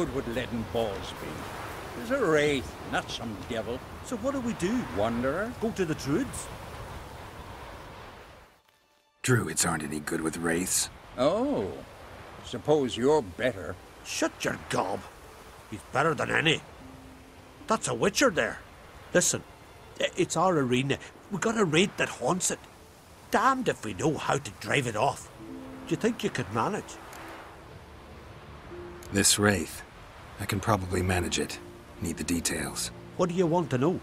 Good would leaden balls be? It's a wraith, not some devil. So what do we do? Wanderer? Go to the Druids? Druids aren't any good with wraiths. Oh, suppose you're better. Shut your gob. He's better than any. That's a witcher there. Listen, it's our arena. We got a raid that haunts it. Damned if we know how to drive it off. Do you think you could manage? This wraith, I can probably manage it. Need the details. What do you want to know?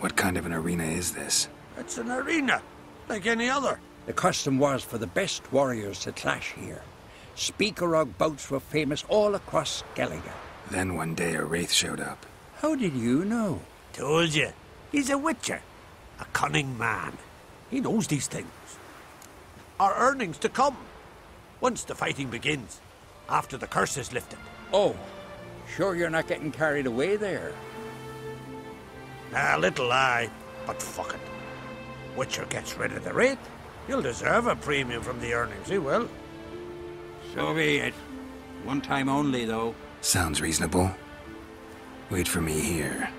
What kind of an arena is this? It's an arena, like any other. The custom was for the best warriors to clash here. Spikeroog bouts were famous all across Skellige. Then one day a wraith showed up. How did you know? Told you. He's a witcher. A cunning man. He knows these things. Our earnings to come. Once the fighting begins. After the curse is lifted. Oh, sure you're not getting carried away there. A little lie, but fuck it. Witcher gets rid of the rate. He'll deserve a premium from the earnings, he will. So be it. One time only, though. Sounds reasonable. Wait for me here.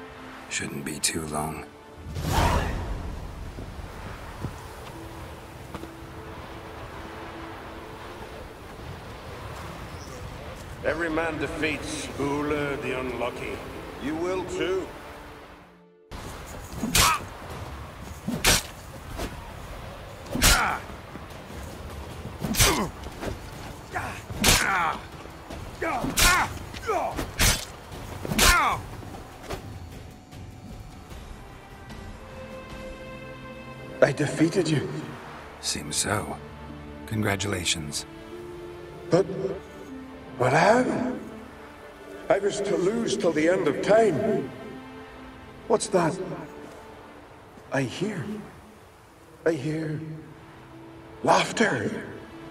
Shouldn't be too long. Every man defeats Ulle the Unlucky. You will too. I defeated you. Seems so. Congratulations. But... But how? I was to lose till the end of time. What's that? I hear. I hear... Laughter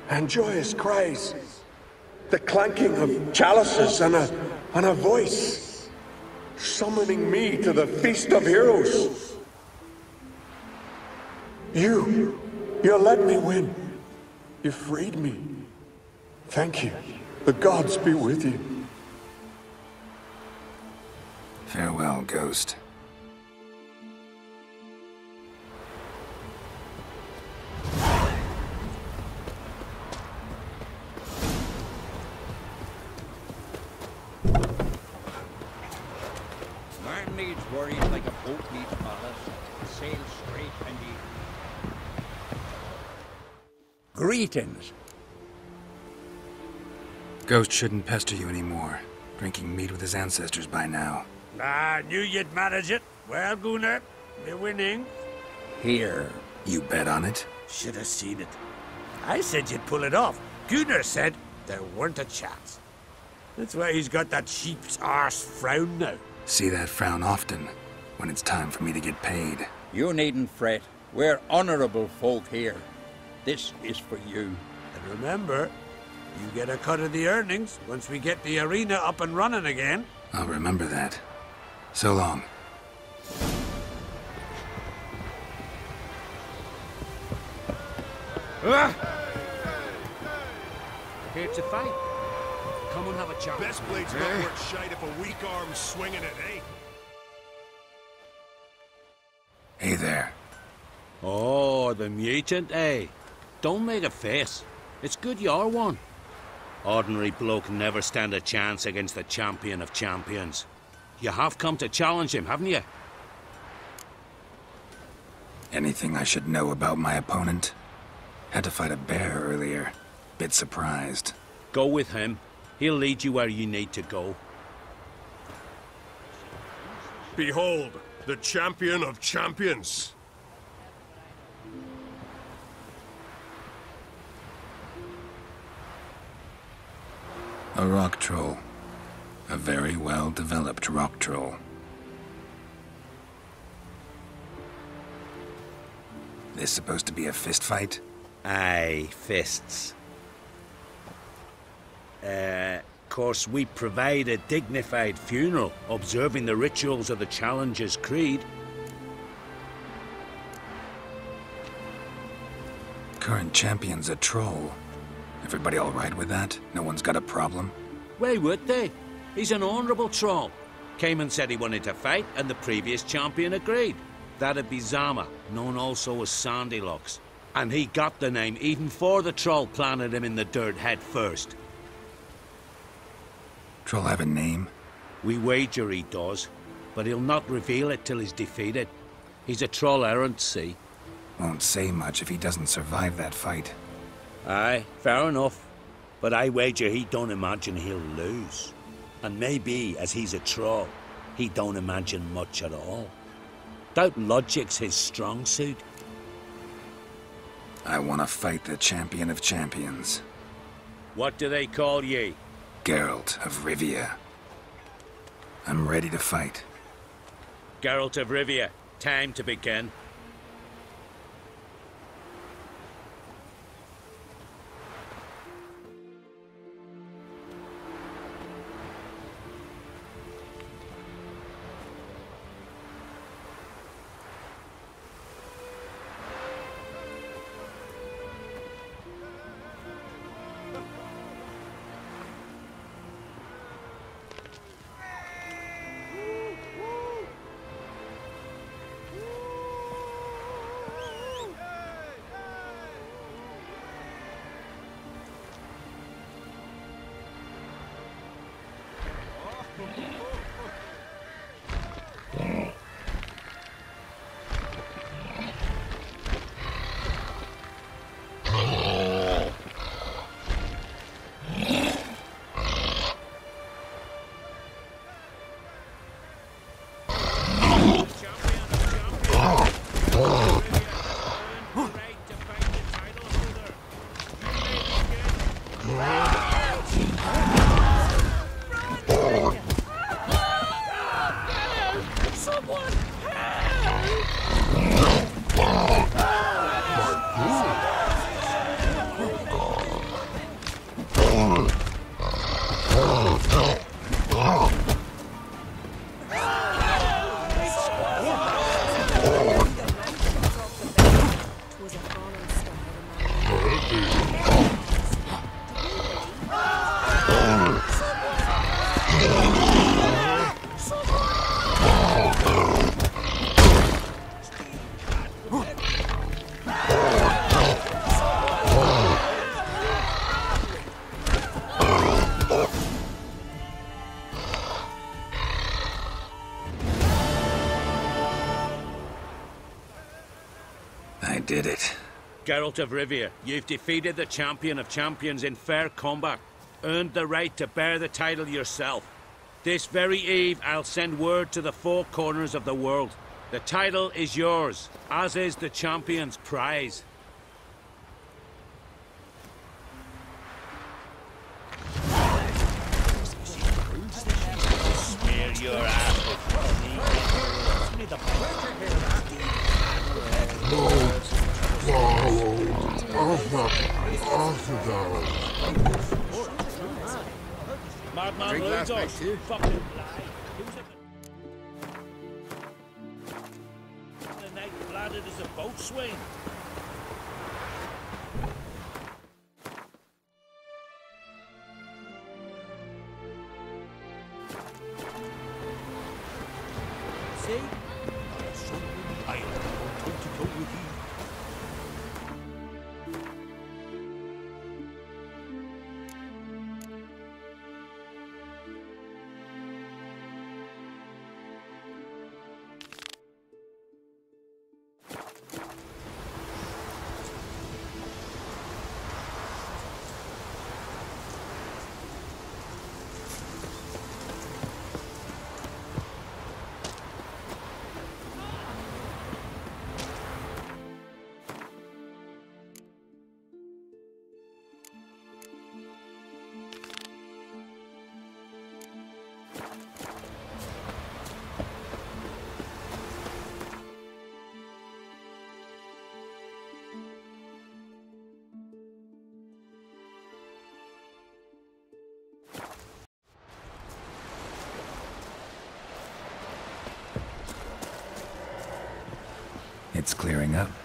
and joyous cries. The clanking of chalices and a... and a voice. Summoning me to the Feast of Heroes. You... You let me win. You freed me. Thank you. The gods be with you. Farewell, Ghost. Man needs worrying like a boat needs ballast. Sail straight and easy. Greetings. Ghost shouldn't pester you anymore. Drinking meat with his ancestors by now. I knew you'd manage it. Well, Gunnar, we're winning. Here. You bet on it? Should have seen it. I said you'd pull it off. Gunnar said there weren't a chance. That's why he's got that sheep's arse frown now. See that frown often, when it's time for me to get paid. You needn't fret. We're honorable folk here. This is for you. And remember, you get a cut of the earnings once we get the arena up and running again. I'll remember that. So long. Here to fight. Come and have a chat. Best blade's not worth shite if a weak arm's swinging it, eh? Hey there. Oh, the mutant, eh? Don't make a face. It's good you're one. Ordinary bloke never stand a chance against the champion of champions. You have come to challenge him, haven't you? Anything I should know about my opponent? Had to fight a bear earlier. Bit surprised. Go with him. He'll lead you where you need to go. Behold, the champion of champions. A rock troll. A very well developed rock troll. This supposed to be a fist fight? Aye, fists. Uh, course, we provide a dignified funeral, observing the rituals of the Challenger's Creed. Current champion's a troll. Everybody all right with that? No one's got a problem? Why would they? He's an honourable troll. Came and said he wanted to fight, and the previous champion agreed. That'd be Zama, known also as Sandylocks. And he got the name even before the troll planted him in the dirt head first. Troll have a name? We wager he does, but he'll not reveal it till he's defeated. He's a troll errant, see? Won't say much if he doesn't survive that fight. Aye, fair enough. But I wager he don't imagine he'll lose. And maybe, as he's a troll, he don't imagine much at all. Doubt logic's his strong suit. I want to fight the champion of champions. What do they call ye? Geralt of Rivia. I'm ready to fight. Geralt of Rivia, time to begin. Did it. Geralt of Rivia, you've defeated the champion of champions in fair combat. Earned the right to bear the title yourself. This very eve, I'll send word to the four corners of the world. The title is yours, as is the champion's prize. Smear your ass with Madman Lugos, fucking lie. The... The night bladdered as a boatswain. See? It's clearing up.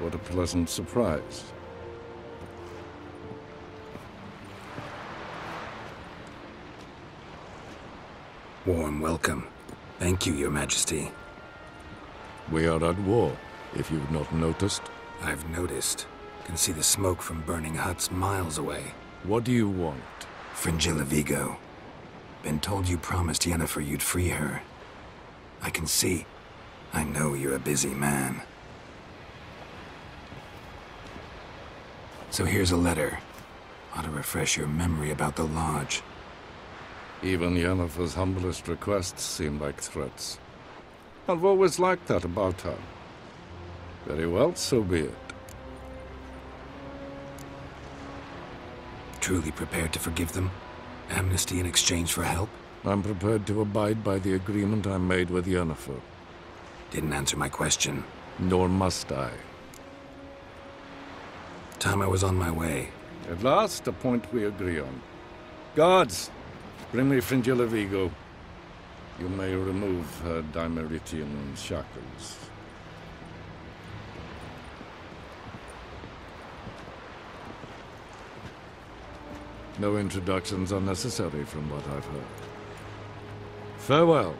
What a pleasant surprise. Warm welcome. Thank you, Your Majesty. We are at war, if you've not noticed. I've noticed. Can see the smoke from burning huts miles away. What do you want? Fringilla Vigo. Been told you promised Yennefer you'd free her. I can see. I know you're a busy man. So here's a letter. Ought to refresh your memory about the Lodge. Even Yennefer's humblest requests seem like threats. I've always liked that about her. Very well, so be it. Truly prepared to forgive them? Amnesty in exchange for help? I'm prepared to abide by the agreement I made with Yennefer. Didn't answer my question. Nor must I. Time I was on my way. At last, a point we agree on. Guards, bring me Fringilla Vigo. You may remove her Dimeritium shackles. No introductions are necessary from what I've heard. Farewell.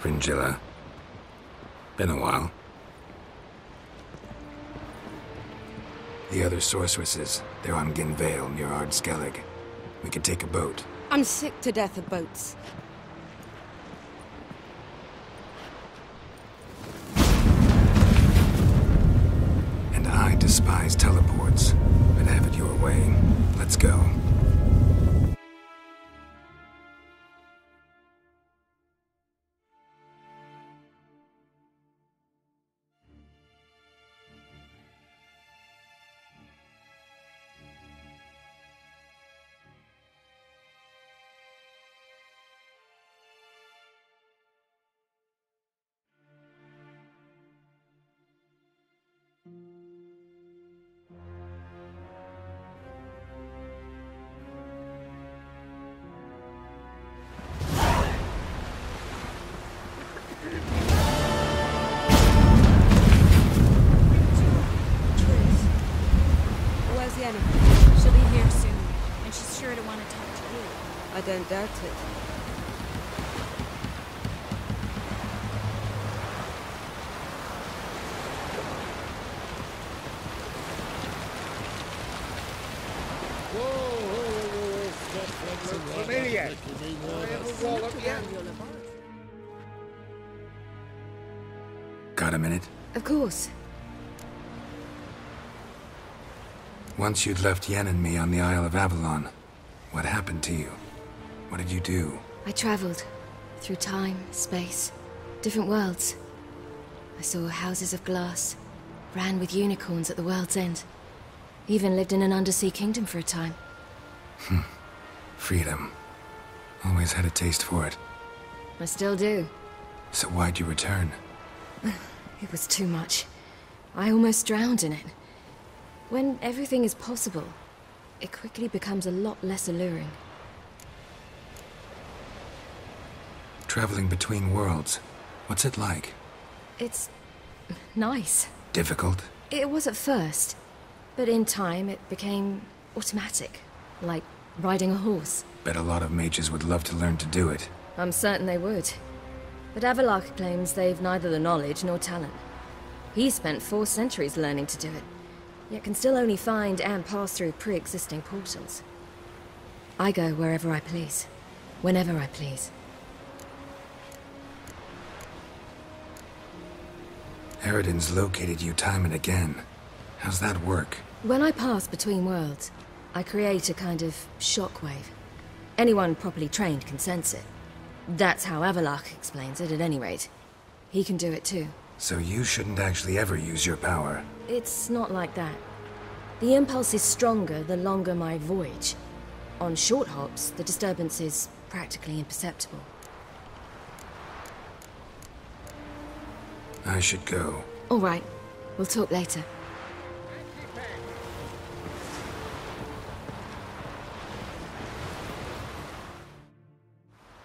Fringilla. Been a while. The other sorceresses, they're on Ginvale near Ard Skellig. We could take a boat. I'm sick to death of boats. And I despise teleports. But have it your way. Let's go. Doubt it. Got a minute? Of course. Once you'd left Yen and me on the Isle of Avalon, what happened to you? What did you do? I traveled. Through time, space, different worlds. I saw houses of glass, ran with unicorns at the world's end. Even lived in an undersea kingdom for a time. Hmm. Freedom. Always had a taste for it. I still do. So why'd you return? It was too much. I almost drowned in it. When everything is possible, it quickly becomes a lot less alluring. Traveling between worlds. What's it like? It's... nice. Difficult? It was at first, but in time it became automatic, like riding a horse. Bet a lot of mages would love to learn to do it. I'm certain they would. But Avallac'h claims they've neither the knowledge nor talent. He spent four centuries learning to do it, yet can still only find and pass through pre-existing portals. I go wherever I please, whenever I please. Eredin's located you time and again. How's that work? When I pass between worlds, I create a kind of shockwave. Anyone properly trained can sense it. That's how Avallac'h explains it, at any rate. He can do it too. So you shouldn't actually ever use your power. It's not like that. The impulse is stronger the longer my voyage. On short hops, the disturbance is practically imperceptible. I should go. All right. We'll talk later.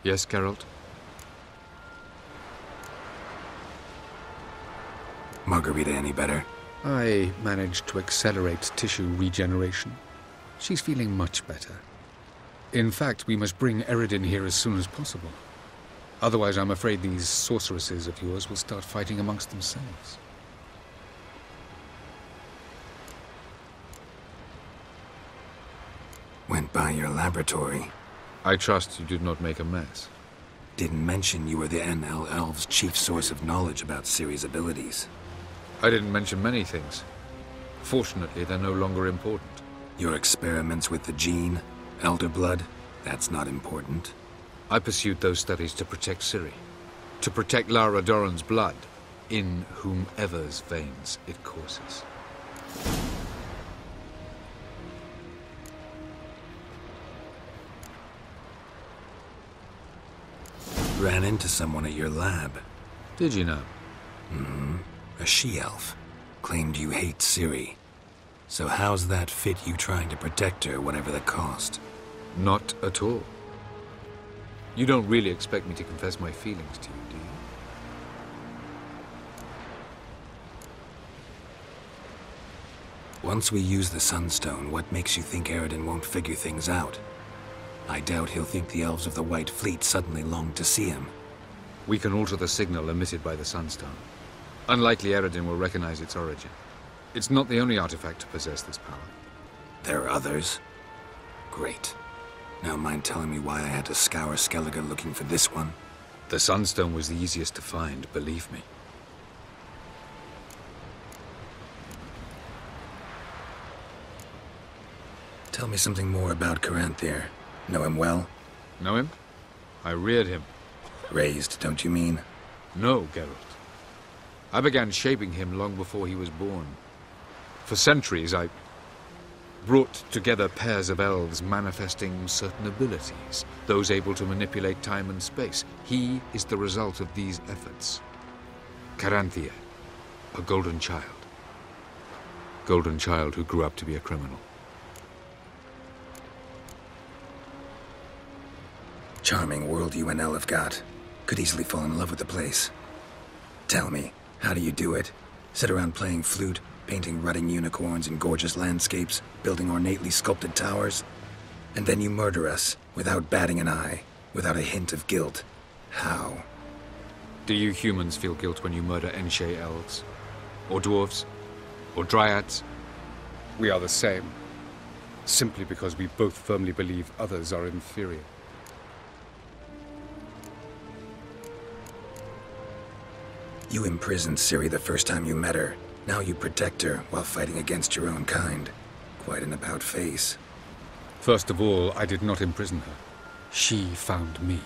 Yes, Geralt? Margarita any better? I managed to accelerate tissue regeneration. She's feeling much better. In fact, we must bring Eredin here as soon as possible. Otherwise, I'm afraid these sorceresses of yours will start fighting amongst themselves. Went by your laboratory. I trust you did not make a mess. Didn't mention you were the Aen Elle Elves' chief source of knowledge about Ciri's abilities. I didn't mention many things. Fortunately, they're no longer important. Your experiments with the gene, Elder Blood, that's not important. I pursued those studies to protect Ciri. To protect Lara Dorren's blood, in whomever's veins it courses. Ran into someone at your lab. Did you know? Mm-hmm. A she-elf. Claimed you hate Ciri. So how's that fit you trying to protect her, whatever the cost? Not at all. You don't really expect me to confess my feelings to you, do you? Once we use the Sunstone, what makes you think Eredin won't figure things out? I doubt he'll think the Elves of the White Fleet suddenly long to see him. We can alter the signal emitted by the Sunstone. Unlikely Eredin will recognize its origin. It's not the only artifact to possess this power. There are others? Great. Now mind telling me why I had to scour Skellige looking for this one? The Sunstone was the easiest to find, believe me. Tell me something more about Caranthir. Know him well? Know him? I reared him. Raised, don't you mean? No, Geralt. I began shaping him long before he was born. For centuries, I brought together pairs of elves manifesting certain abilities, those able to manipulate time and space. He is the result of these efforts. Caranthir, a golden child. Golden child who grew up to be a criminal. Charming world you Aen Elle have got. Could easily fall in love with the place. Tell me, how do you do it? Sit around playing flute, painting rutting unicorns in gorgeous landscapes, building ornately sculpted towers? And then you murder us, without batting an eye, without a hint of guilt. How? Do you humans feel guilt when you murder Aen Seidhe elves? Or dwarves? Or dryads? We are the same. Simply because we both firmly believe others are inferior. You imprisoned Ciri the first time you met her. Now you protect her while fighting against your own kind. Quite an about face. First of all, I did not imprison her. She found me.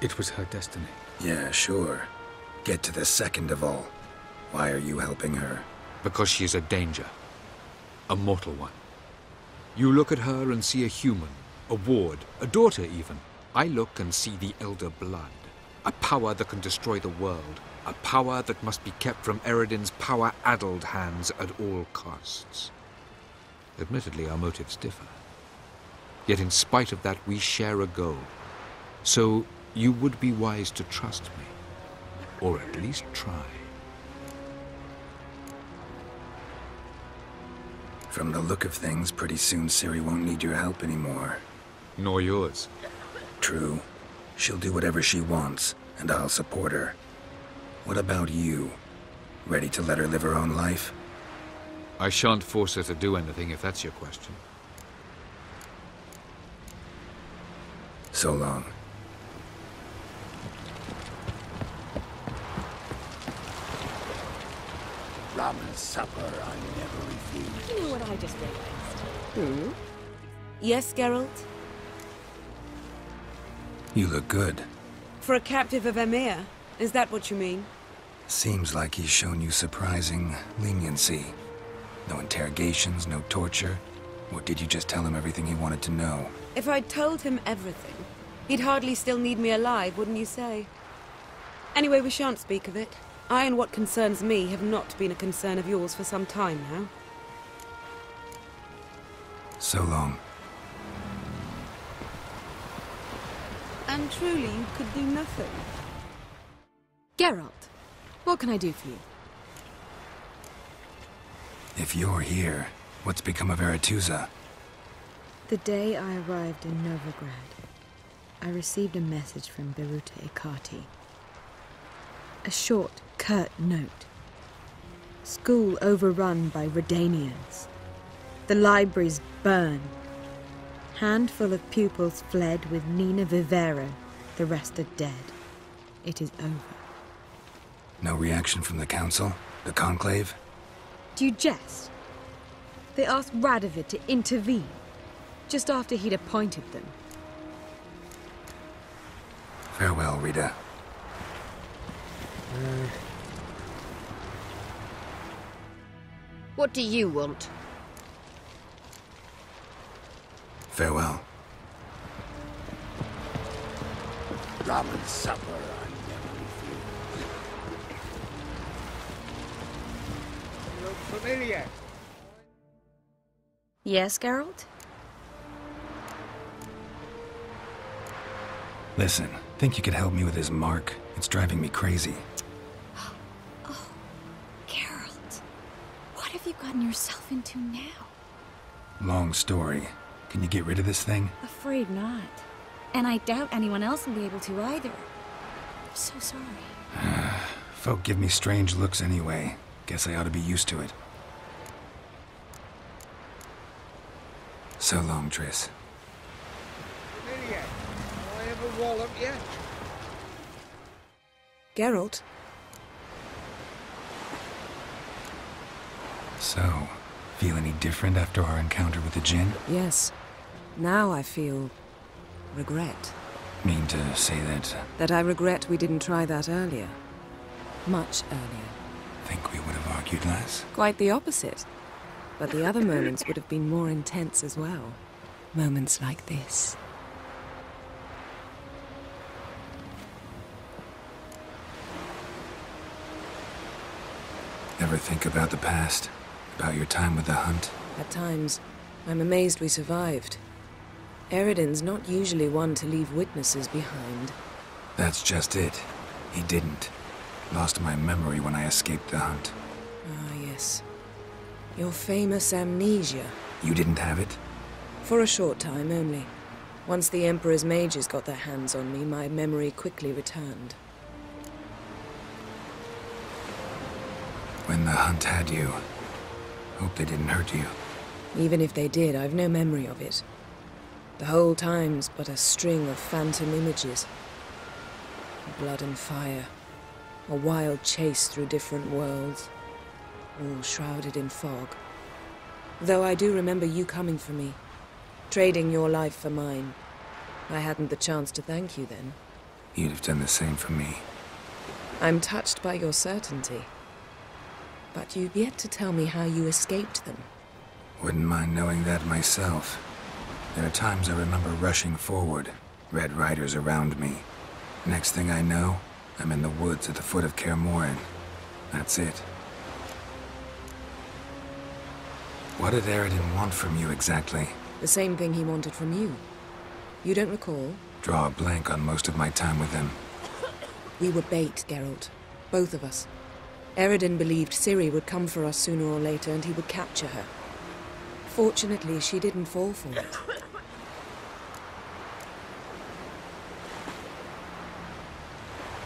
It was her destiny. Yeah, sure. Get to the second of all. Why are you helping her? Because she is a danger. A mortal one. You look at her and see a human, a ward, a daughter even. I look and see the Elder Blood. A power that can destroy the world. A power that must be kept from Eredin's power-addled hands at all costs. Admittedly, our motives differ. Yet in spite of that, we share a goal. So you would be wise to trust me. Or at least try. From the look of things, pretty soon Ciri won't need your help anymore. Nor yours. True. She'll do whatever she wants, and I'll support her. What about you? Ready to let her live her own life? I shan't force her to do anything if that's your question. So long. Ramen supper I never refuse. You know what I just realized? Hmm? Yes, Geralt? You look good. For a captive of Emhyr? Is that what you mean? Seems like he's shown you surprising leniency. No interrogations, no torture. Or did you just tell him everything he wanted to know? If I'd told him everything, he'd hardly still need me alive, wouldn't you say? Anyway, we shan't speak of it. I and what concerns me have not been a concern of yours for some time now. So long. And truly, you could do nothing. Geralt, what can I do for you? If you're here, what's become of Aretuza? The day I arrived in Novigrad, I received a message from Beruta Ikati. A short, curt note. School overrun by Redanians. The libraries burned. Handful of pupils fled with Nina Vivero. The rest are dead. It is over. No reaction from the Council? The Conclave? Do you jest? They asked Radovid to intervene, just after he'd appointed them. Farewell, Rita. What do you want? Farewell. Ramen supper familiar. Yes, Geralt? Listen, think you could help me with his mark? It's driving me crazy. Oh, Geralt, what have you gotten yourself into now? Long story. Can you get rid of this thing? Afraid not. And I doubt anyone else will be able to either. I'm so sorry. Folk give me strange looks anyway. Guess I ought to be used to it. So long, Triss. Familiar. I ever wallop you? Geralt? So, feel any different after our encounter with the Jinn? Yes. Now I feel... regret. Mean to say that uh, That I regret we didn't try that earlier. Much earlier. think we would have argued less? Quite the opposite. But the other moments would have been more intense as well. Moments like this. Ever think about the past? About your time with the hunt? At times, I'm amazed we survived. Eredin's not usually one to leave witnesses behind. That's just it. He didn't. Lost my memory when I escaped the hunt. Ah, yes. Your famous amnesia. You didn't have it? For a short time only. Once the Emperor's mages got their hands on me, my memory quickly returned. When the hunt had you, hope they didn't hurt you. Even if they did, I've no memory of it. The whole time's but a string of phantom images. Blood and fire. A wild chase through different worlds. All shrouded in fog. Though I do remember you coming for me. Trading your life for mine. I hadn't the chance to thank you then. You'd have done the same for me. I'm touched by your certainty. But you've yet to tell me how you escaped them. Wouldn't mind knowing that myself. There are times I remember rushing forward, Red Riders around me. Next thing I know, I'm in the woods at the foot of Kaer. That's it. What did Eredin want from you exactly? The same thing he wanted from you. You don't recall? Draw a blank on most of my time with him. We were bait, Geralt. Both of us. Eredin believed Ciri would come for us sooner or later and he would capture her. Fortunately, she didn't fall for it.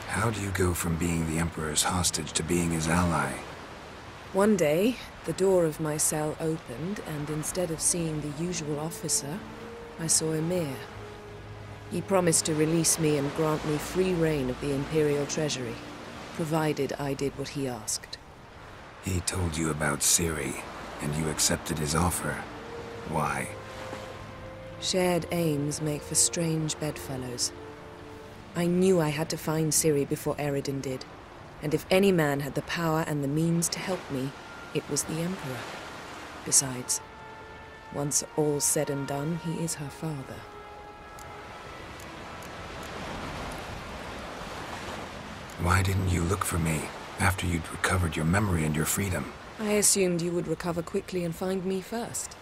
How do you go from being the Emperor's hostage to being his ally? One day, the door of my cell opened, and instead of seeing the usual officer, I saw Emhyr. He promised to release me and grant me free reign of the Imperial Treasury, provided I did what he asked. He told you about Ciri, and you accepted his offer. Why? Shared aims make for strange bedfellows. I knew I had to find Ciri before Eredin did, and if any man had the power and the means to help me, it was the Emperor. Besides, once all's said and done, he is her father. Why didn't you look for me after you'd recovered your memory and your freedom? I assumed you would recover quickly and find me first.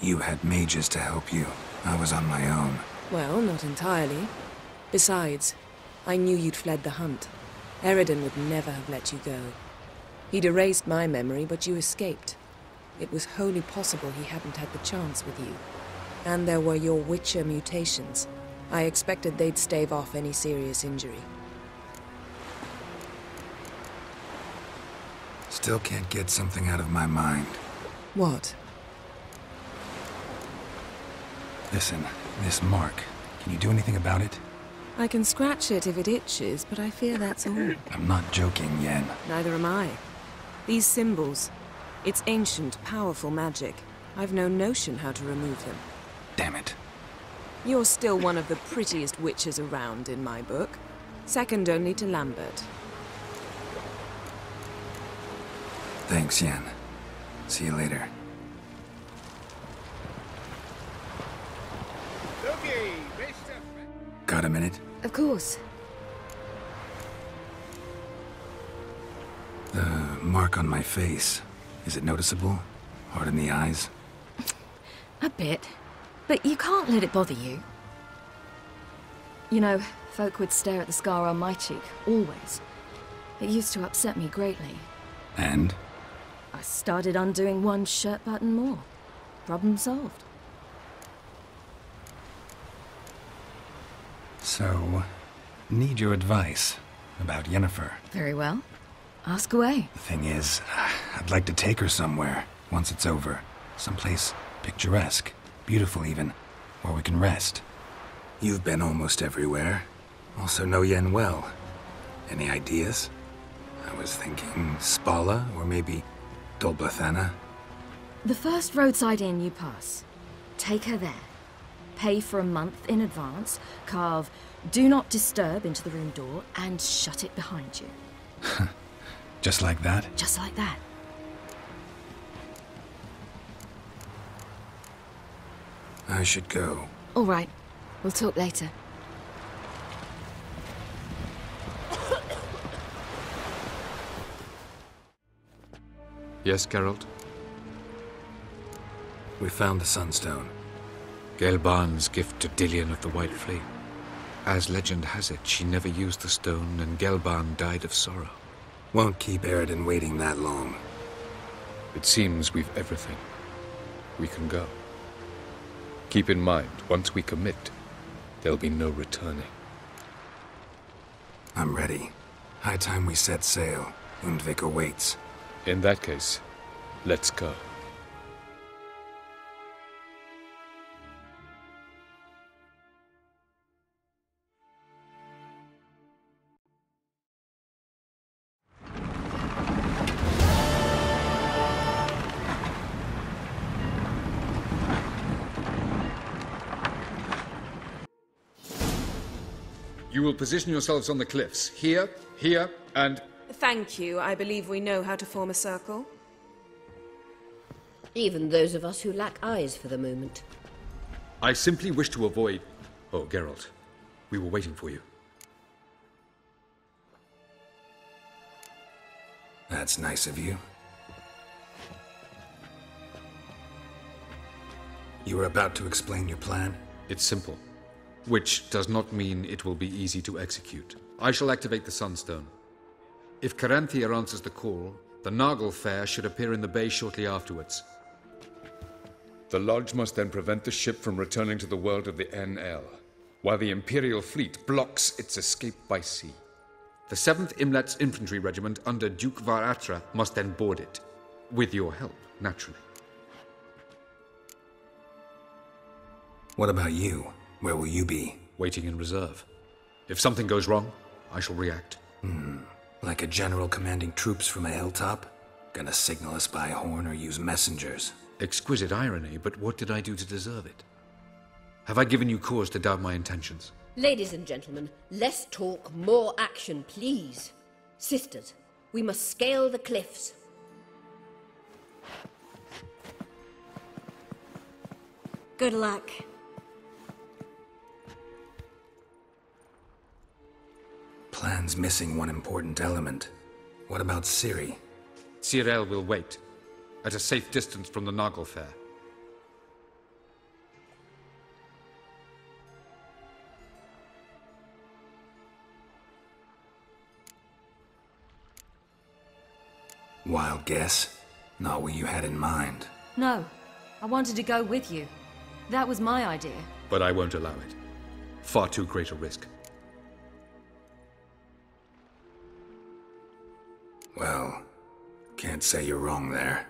You had mages to help you. I was on my own. Well, not entirely. Besides, I knew you'd fled the hunt. Eredin would never have let you go. He'd erased my memory, but you escaped. It was wholly possible he hadn't had the chance with you. And there were your Witcher mutations. I expected they'd stave off any serious injury. Still can't get something out of my mind. What? Listen, this mark. Can you do anything about it? I can scratch it if it itches, but I fear that's all. I'm not joking, Yen. Neither am I. These symbols. It's ancient, powerful magic. I've no notion how to remove them. Damn it. You're still one of the prettiest witches around in my book. Second only to Lambert. Thanks, Yen. See you later. Got a minute? Of course. The mark on my face. Is it noticeable? Hard in the eyes? A bit. But you can't let it bother you. You know, folk would stare at the scar on my cheek, always. It used to upset me greatly. And? I started undoing one shirt button more. Problem solved. So, need your advice about Yennefer. Very well. Ask away. The thing is, I'd like to take her somewhere once it's over. Someplace picturesque, beautiful even, where we can rest. You've been almost everywhere. Also know Yen well. Any ideas? I was thinking Spala or maybe Dol Blathanna. The first roadside inn you pass. Take her there. Pay for a month in advance, carve Do Not Disturb into the room door, and shut it behind you. Just like that? Just like that. I should go. All right. We'll talk later. Yes, Geralt? We found the Sunstone. Gelban's gift to Dillion of the White Flame. As legend has it, she never used the stone, and Gelban died of sorrow. Won't keep Eredin waiting that long. It seems we've everything. We can go. Keep in mind, once we commit, there'll be no returning. I'm ready. High time we set sail. Undvik awaits. In that case, let's go. Position yourselves on the cliffs. Here, here, and... Thank you. I believe we know how to form a circle. Even those of us who lack eyes for the moment. I simply wish to avoid... Oh, Geralt. We were waiting for you. That's nice of you. You were about to explain your plan? It's simple. Which does not mean it will be easy to execute. I shall activate the Sunstone. If Caranthir answers the call, the Naglfar should appear in the bay shortly afterwards. The Lodge must then prevent the ship from returning to the world of the Aen Elle, while the Imperial fleet blocks its escape by sea. The 7th Imlet's Infantry Regiment under Duke Varatra must then board it. With your help, naturally. What about you? Where will you be? Waiting in reserve. If something goes wrong, I shall react. Hmm. Like a general commanding troops from a hilltop? Gonna signal us by horn or use messengers? Exquisite irony, but what did I do to deserve it? Have I given you cause to doubt my intentions? Ladies and gentlemen, less talk, more action, please. Sisters, we must scale the cliffs. Good luck. Plan's missing one important element. What about Ciri? Cyril will wait, at a safe distance from the Naglfar. Wild guess? Not what you had in mind. No, I wanted to go with you. That was my idea. But I won't allow it. Far too great a risk. Well, can't say you're wrong there.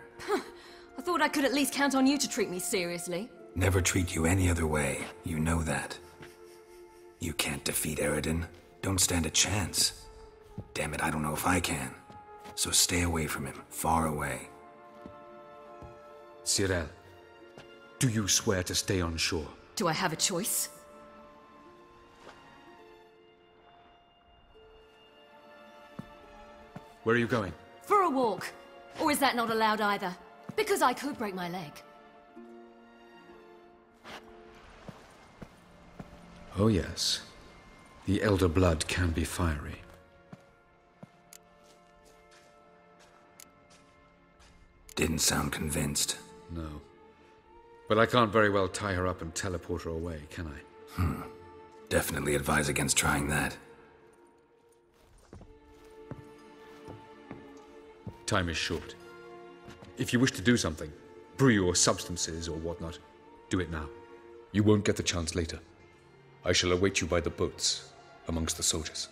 I thought I could at least count on you to treat me seriously. Never treat you any other way. You know that. You can't defeat Eredin. Don't stand a chance. Damn it, I don't know if I can. So stay away from him, far away. Ciri, do you swear to stay on shore? Do I have a choice? Where are you going? For a walk. Or is that not allowed either? Because I could break my leg. Oh, yes. The Elder Blood can be fiery. Didn't sound convinced. No. But I can't very well tie her up and teleport her away, can I? Hmm. Definitely advise against trying that. Time is short. If you wish to do something, brew your substances or whatnot, do it now. You won't get the chance later. I shall await you by the boats, amongst the soldiers.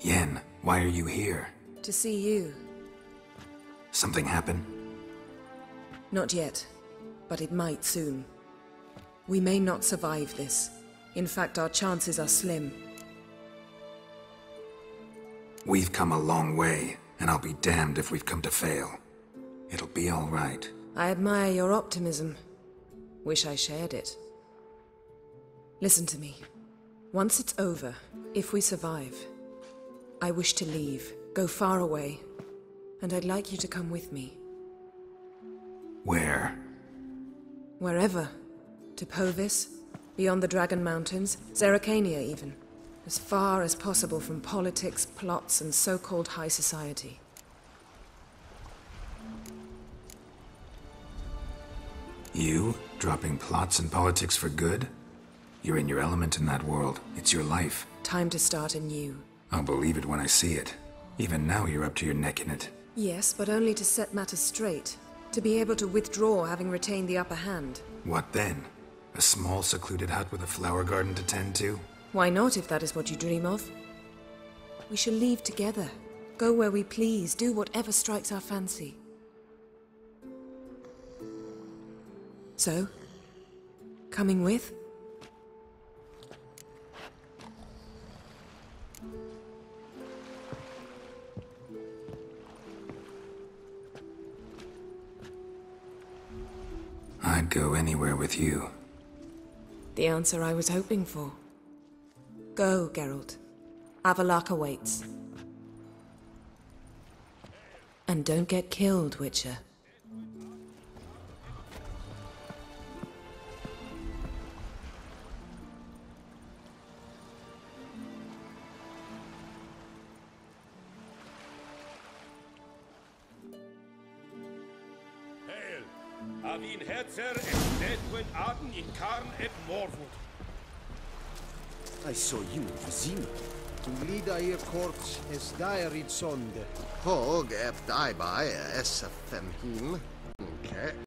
Yen, why are you here? To see you. Something happen? Not yet, but it might soon. We may not survive this. In fact, our chances are slim. We've come a long way, and I'll be damned if we've come to fail. It'll be all right. I admire your optimism. Wish I shared it. Listen to me. Once it's over, if we survive, I wish to leave, go far away, and I'd like you to come with me. Where? Wherever. To Poviss, beyond the Dragon Mountains, Zerrikania even. As far as possible from politics, plots, and so-called high society. You, dropping plots and politics for good? You're in your element in that world. It's your life. Time to start anew. I'll believe it when I see it. Even now, you're up to your neck in it. Yes, but only to set matters straight. To be able to withdraw having retained the upper hand. What then? A small, secluded hut with a flower garden to tend to? Why not, if that is what you dream of? We shall leave together. Go where we please, do whatever strikes our fancy. So? Coming with? Go anywhere with you. The answer I was hoping for. Go, Geralt. Avallac'h awaits. And don't get killed, Witcher. Avin Herzer et Deadwin Arden in Karn et Morwood. I saw you, Vizima. Lida ir korts es dairid sonde. Hog ep daibai esafemhim. Okay.